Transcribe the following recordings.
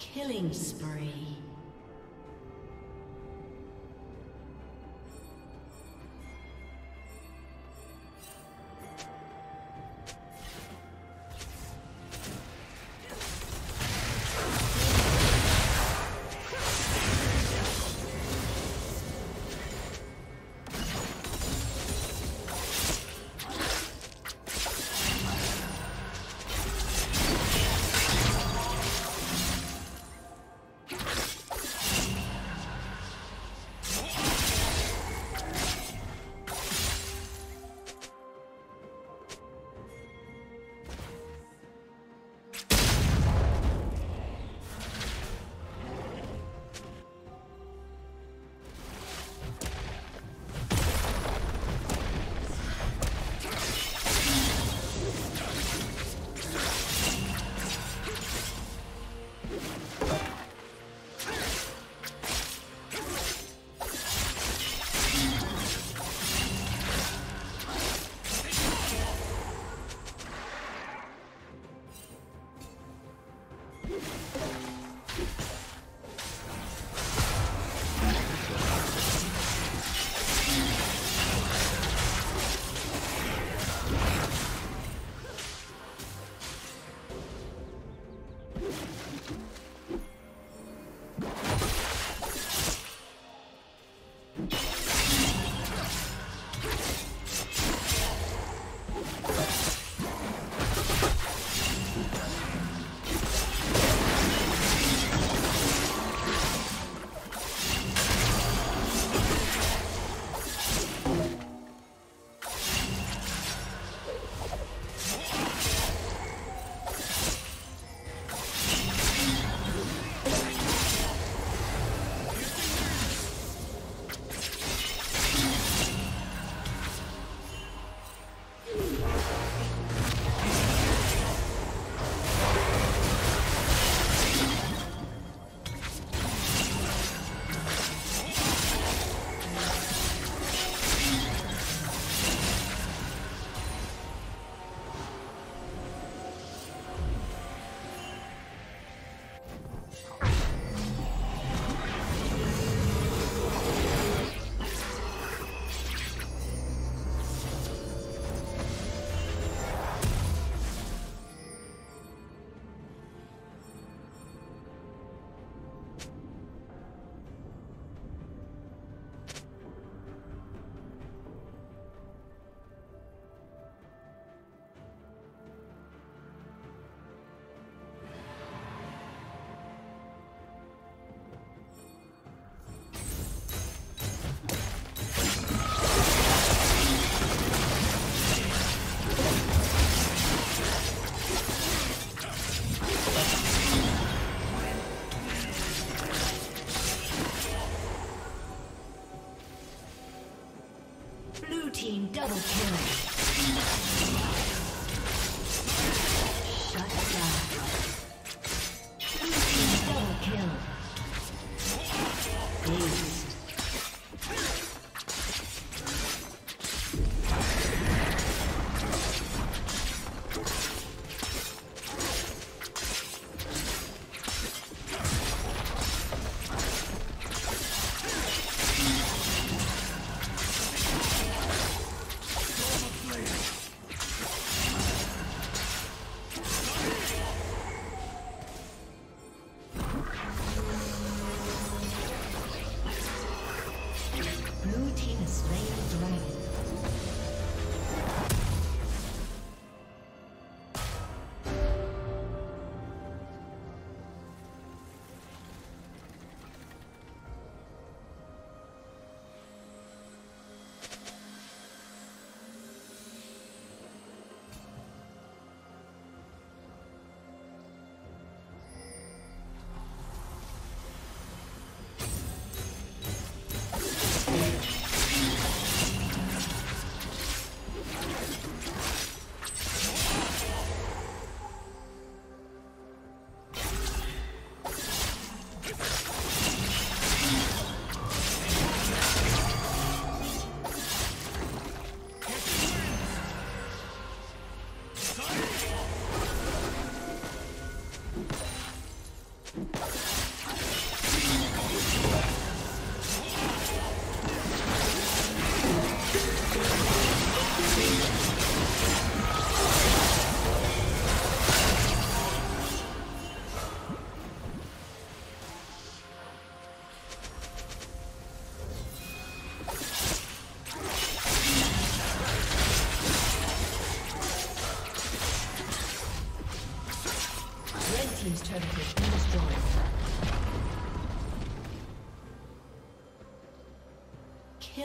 Killing spree.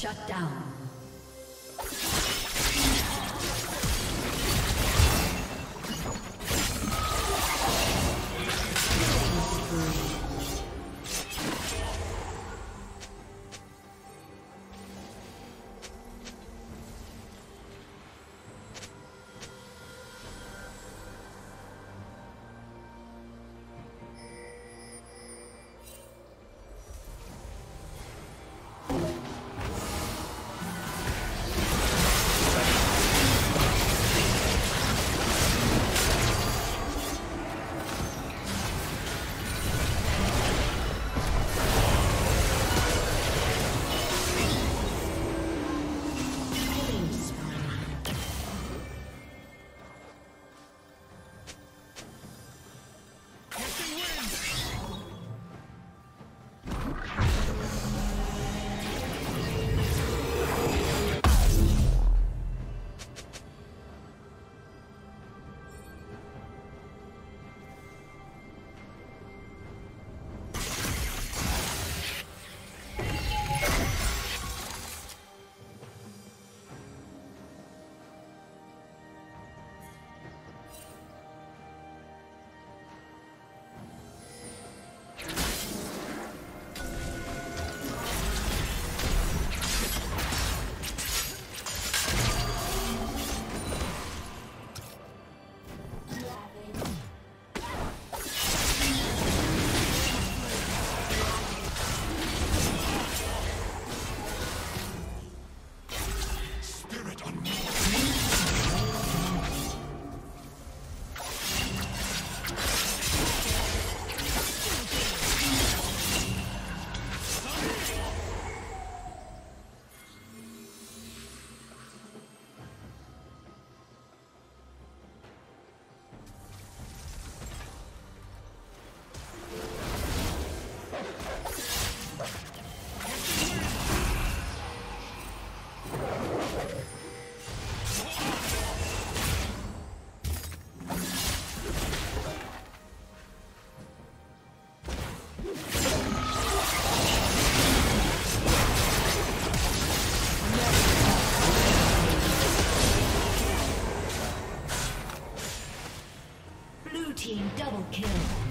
Shut down. team double kill.